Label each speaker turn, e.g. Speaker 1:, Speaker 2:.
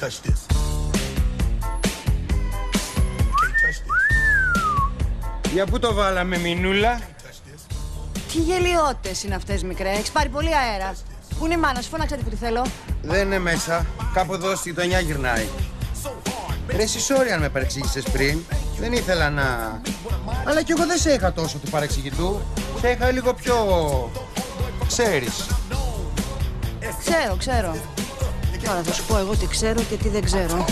Speaker 1: touch this. Can't touch this.
Speaker 2: Για πού το βάλαμε, Μινούλα;
Speaker 1: Touch this.
Speaker 3: Τι γελιότητες είναι αυτές, μικρέ. Έχεις πάρει πολύ αέρα. Πού είναι η μάνα σου, φώναξε που τη θέλω.
Speaker 2: Δεν είναι μέσα. Κάπου εδώ στη γειτονιά γυρνάει. Ρε εσύ sorry αν με παρεξήγησες πριν. Δεν ήθελα να... Αλλά κι εγώ δεν σε είχα τόσο του παρεξηγητού. Σε είχα λίγο πιο... Ξέρεις.
Speaker 3: Ξέρω, ξέρω. Τώρα θα σου πω εγώ τι ξέρω και τι δεν ξέρω.